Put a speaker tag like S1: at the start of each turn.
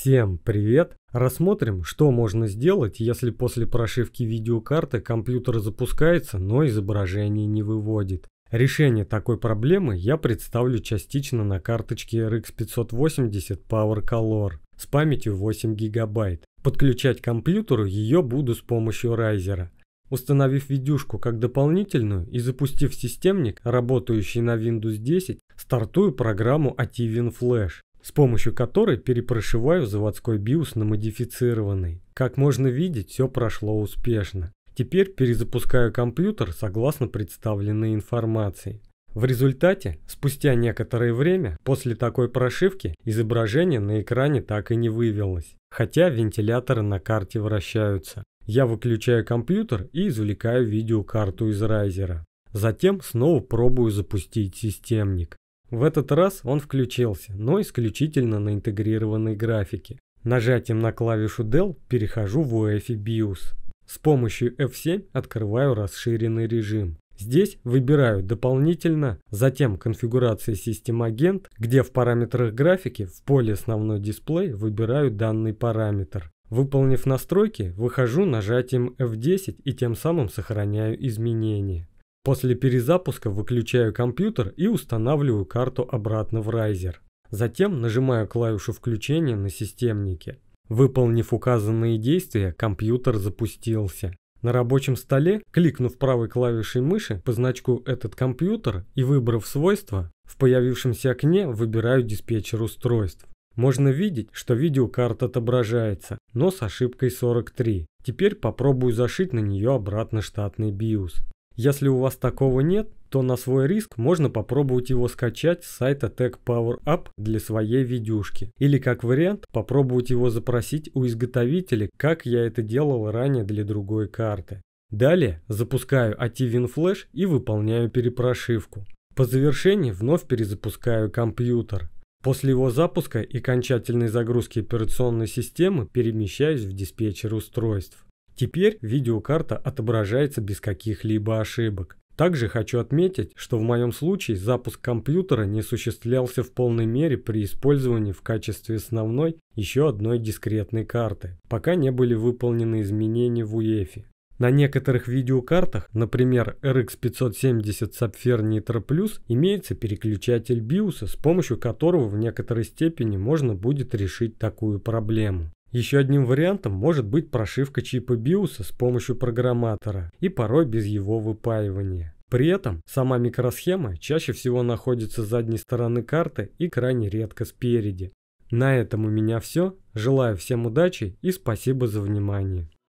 S1: Всем привет! Рассмотрим, что можно сделать, если после прошивки видеокарты компьютер запускается, но изображение не выводит. Решение такой проблемы я представлю частично на карточке RX 580 Power Color с памятью 8 ГБ. Подключать к компьютеру ее буду с помощью райзера. Установив видюшку как дополнительную и запустив системник, работающий на Windows 10, стартую программу ATWin Flash с помощью которой перепрошиваю заводской BIOS на модифицированный. Как можно видеть, все прошло успешно. Теперь перезапускаю компьютер согласно представленной информации. В результате, спустя некоторое время, после такой прошивки, изображение на экране так и не вывелось, хотя вентиляторы на карте вращаются. Я выключаю компьютер и извлекаю видеокарту из райзера. Затем снова пробую запустить системник. В этот раз он включился, но исключительно на интегрированной графике. Нажатием на клавишу Del перехожу в UEFI BIOS. С помощью F7 открываю расширенный режим. Здесь выбираю дополнительно, затем конфигурация систем агент, где в параметрах графики в поле основной дисплей выбираю данный параметр. Выполнив настройки, выхожу нажатием F10 и тем самым сохраняю изменения. После перезапуска выключаю компьютер и устанавливаю карту обратно в Riser. Затем нажимаю клавишу включения на системнике. Выполнив указанные действия, компьютер запустился. На рабочем столе, кликнув правой клавишей мыши по значку «Этот компьютер» и выбрав свойства, в появившемся окне выбираю диспетчер устройств. Можно видеть, что видеокарта отображается, но с ошибкой 43. Теперь попробую зашить на нее обратно штатный BIOS. Если у вас такого нет, то на свой риск можно попробовать его скачать с сайта Tech Power Up для своей видюшки. Или как вариант, попробовать его запросить у изготовителя, как я это делал ранее для другой карты. Далее запускаю ATWin Flash и выполняю перепрошивку. По завершении вновь перезапускаю компьютер. После его запуска и окончательной загрузки операционной системы перемещаюсь в диспетчер устройств. Теперь видеокарта отображается без каких-либо ошибок. Также хочу отметить, что в моем случае запуск компьютера не осуществлялся в полной мере при использовании в качестве основной еще одной дискретной карты, пока не были выполнены изменения в UEFI. На некоторых видеокартах, например RX 570 Sapphire Nitro Plus, имеется переключатель BIOS, с помощью которого в некоторой степени можно будет решить такую проблему. Еще одним вариантом может быть прошивка чипа BIOS с помощью программатора и порой без его выпаивания. При этом сама микросхема чаще всего находится с задней стороны карты и крайне редко спереди. На этом у меня все. Желаю всем удачи и спасибо за внимание.